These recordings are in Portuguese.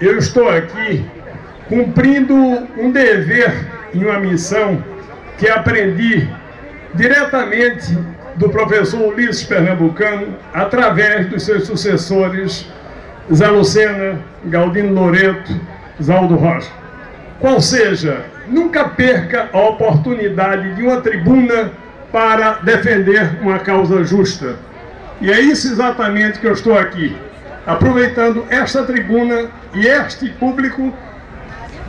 eu estou aqui cumprindo um dever e uma missão que aprendi diretamente do professor Ulisses Pernambucano, através dos seus sucessores Zé Lucena, Galdino Loreto, Zaldo Rocha. Qual seja, nunca perca a oportunidade de uma tribuna para defender uma causa justa. E é isso exatamente que eu estou aqui, aproveitando esta tribuna e este público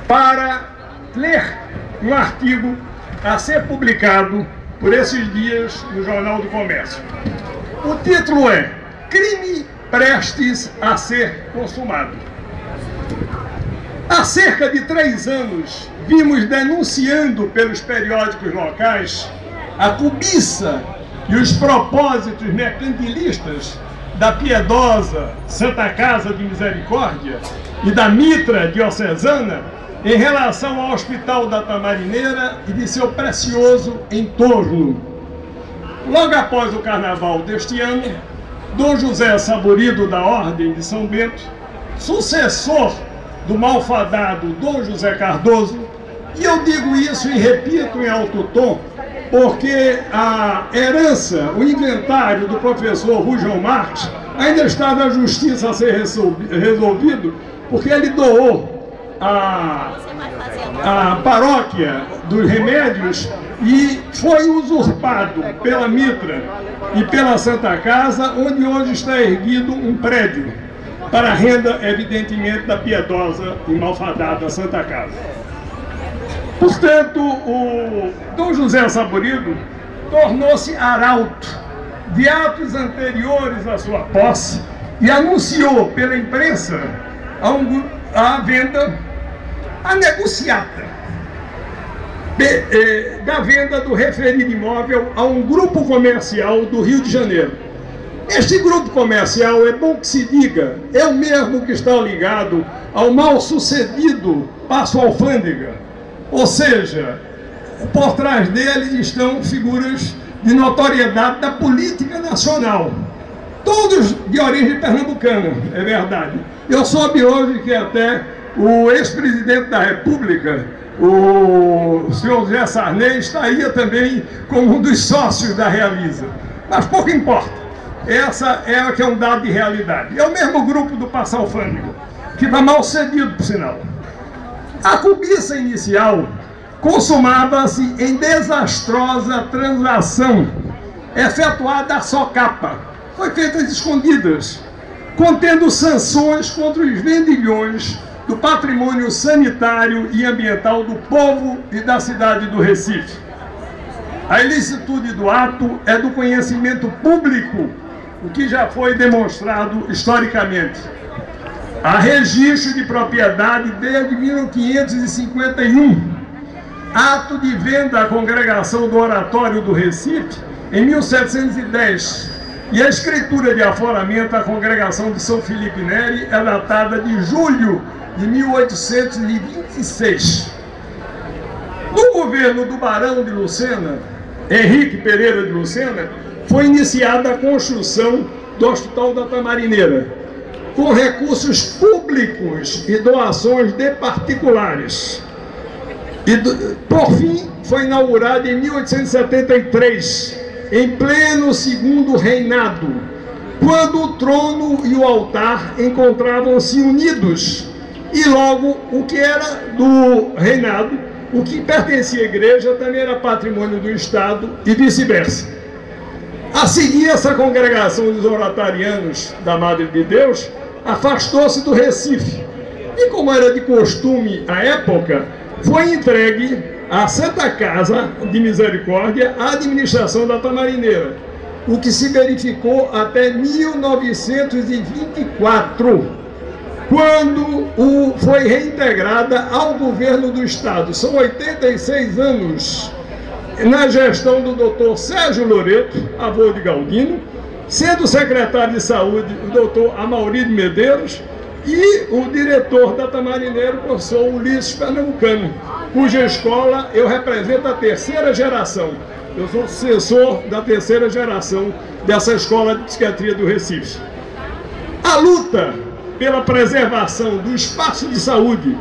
para ler um artigo a ser publicado por esses dias no Jornal do Comércio. O título é Crime prestes a ser consumado. Há cerca de três anos, vimos denunciando pelos periódicos locais a cobiça e os propósitos mercantilistas da piedosa Santa Casa de Misericórdia e da Mitra Diocesana em relação ao Hospital da Tamarineira e de seu precioso entorno. Logo após o carnaval deste ano, Dom José Saborido da Ordem de São Bento, sucessor do malfadado Dom José Cardoso, e eu digo isso e repito em alto tom, porque a herança, o inventário do professor Rujão Marques ainda está na justiça a ser resolvido, porque ele doou a, a paróquia dos remédios e foi usurpado pela Mitra e pela Santa Casa, onde hoje está erguido um prédio para a renda, evidentemente, da piedosa e malfadada Santa Casa. Portanto, o Dom José Saborido tornou-se arauto de atos anteriores à sua posse e anunciou pela imprensa a, um, a venda a negociata de, eh, da venda do referido imóvel a um grupo comercial do Rio de Janeiro. Este grupo comercial, é bom que se diga, é o mesmo que está ligado ao mal sucedido Passo Alfândega. Ou seja, por trás dele estão figuras de notoriedade da política nacional. Todos de origem pernambucana, é verdade. Eu soube hoje que até o ex-presidente da República, o senhor José Sarney, estaria também como um dos sócios da Realiza. Mas pouco importa. Essa é a que é um dado de realidade. É o mesmo grupo do Passa Alfândega, que está mal cedido, por sinal. A cobiça inicial consumava-se em desastrosa transação efetuada a socapa. Foi feita às escondidas, contendo sanções contra os vendilhões do patrimônio sanitário e ambiental do povo e da cidade do Recife. A ilicitude do ato é do conhecimento público, o que já foi demonstrado historicamente. Há registro de propriedade desde 1551. Ato de venda à congregação do Oratório do Recife em 1710. E a escritura de afloramento à congregação de São Felipe Neri é datada de julho de 1826. No governo do Barão de Lucena, Henrique Pereira de Lucena, foi iniciada a construção do Hospital da Tamarineira, com recursos públicos e doações de particulares. E, por fim, foi inaugurada em 1873, em pleno segundo reinado, quando o trono e o altar encontravam-se unidos e logo o que era do reinado, o que pertencia à igreja também era patrimônio do Estado e vice-versa. A seguir, essa congregação dos oratarianos da Madre de Deus afastou-se do Recife e, como era de costume à época, foi entregue à Santa Casa de Misericórdia a administração da Tamarineira, o que se verificou até 1924 quando o, foi reintegrada ao governo do Estado. São 86 anos na gestão do doutor Sérgio Loreto, avô de Galdino, sendo secretário de saúde o doutor Amauri Medeiros e o diretor da Tamarineiro, o professor Ulisses Pernambucano, cuja escola eu represento a terceira geração. Eu sou sucessor da terceira geração dessa escola de psiquiatria do Recife. A luta pela preservação do espaço de saúde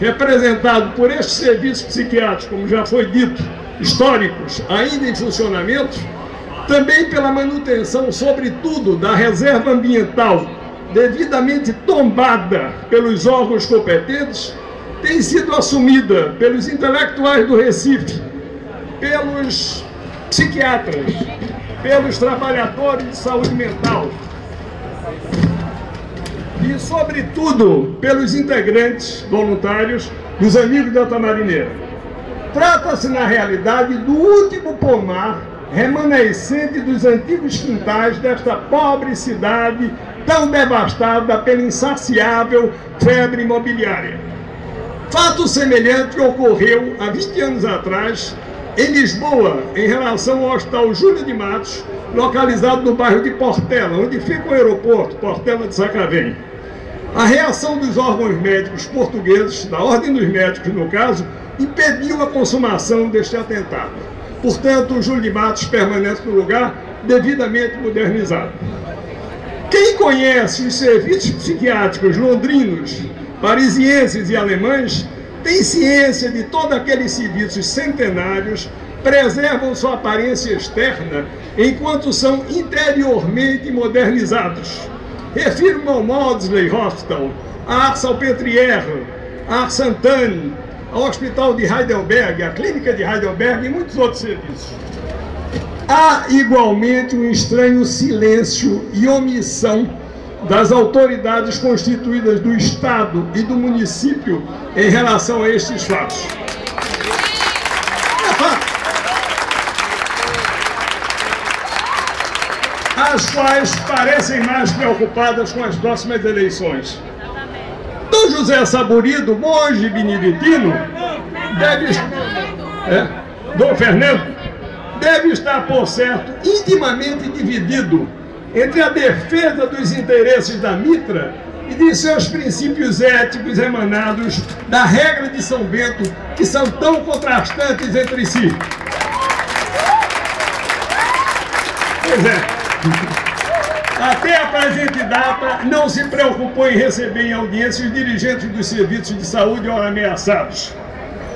representado por estes serviços psiquiátricos, como já foi dito, históricos, ainda em funcionamento, também pela manutenção, sobretudo, da reserva ambiental devidamente tombada pelos órgãos competentes, tem sido assumida pelos intelectuais do Recife, pelos psiquiatras, pelos trabalhadores de saúde mental e, sobretudo, pelos integrantes voluntários dos Amigos da Tamarineira. Trata-se, na realidade, do último pomar remanescente dos antigos quintais desta pobre cidade tão devastada pela insaciável febre imobiliária. Fato semelhante ocorreu há 20 anos atrás em Lisboa, em relação ao Hospital Júlio de Matos, localizado no bairro de Portela, onde fica o aeroporto, Portela de Sacavém. A reação dos órgãos médicos portugueses, da Ordem dos Médicos no caso, impediu a consumação deste atentado. Portanto, o Júlio de Matos permanece no lugar devidamente modernizado. Quem conhece os serviços psiquiátricos londrinos, parisienses e alemães, tem ciência de todos aqueles serviços centenários preservam sua aparência externa enquanto são interiormente modernizados. Refiro-me ao Maudsley Hospital, à Salpêtrière, à Sainte-Anne, ao Hospital de Heidelberg, à Clínica de Heidelberg e muitos outros serviços. Há igualmente um estranho silêncio e omissão das autoridades constituídas do Estado e do município em relação a estes fatos. É. As quais parecem mais preocupadas com as próximas eleições. José Saburido, monge beneditino, deve. É, Dom Fernando, deve estar, por certo, intimamente dividido entre a defesa dos interesses da Mitra e de seus princípios éticos emanados da regra de São Bento, que são tão contrastantes entre si. Pois é. Até a presente data, não se preocupou em receber em audiência os dirigentes dos serviços de saúde ou ameaçados.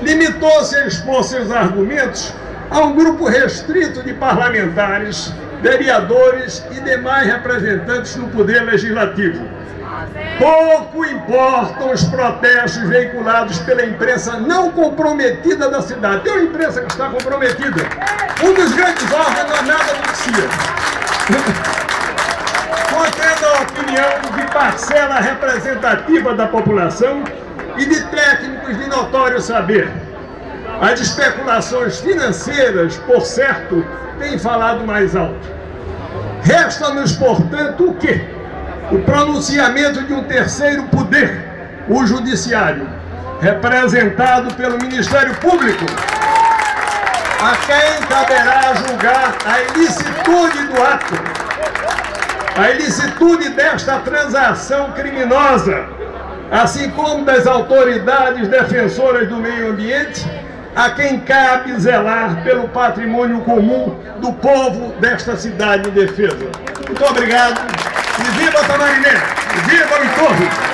Limitou-se a expor seus argumentos a um grupo restrito de parlamentares vereadores e demais representantes do Poder Legislativo. Pouco importam os protestos veiculados pela imprensa não comprometida da cidade. Tem uma imprensa que está comprometida. Um dos grandes órgãos não é nada noticia. Opinião de parcela representativa da população e de técnicos de notório saber. As especulações financeiras, por certo, têm falado mais alto. Resta-nos, portanto, o quê? O pronunciamento de um terceiro poder, o judiciário, representado pelo Ministério Público, a quem caberá julgar a ilicitude do ato, a ilicitude desta transação criminosa, assim como das autoridades defensoras do meio ambiente a quem cabe zelar pelo patrimônio comum do povo desta cidade de defesa. Muito obrigado e viva Tamarineira! Viva o entorno!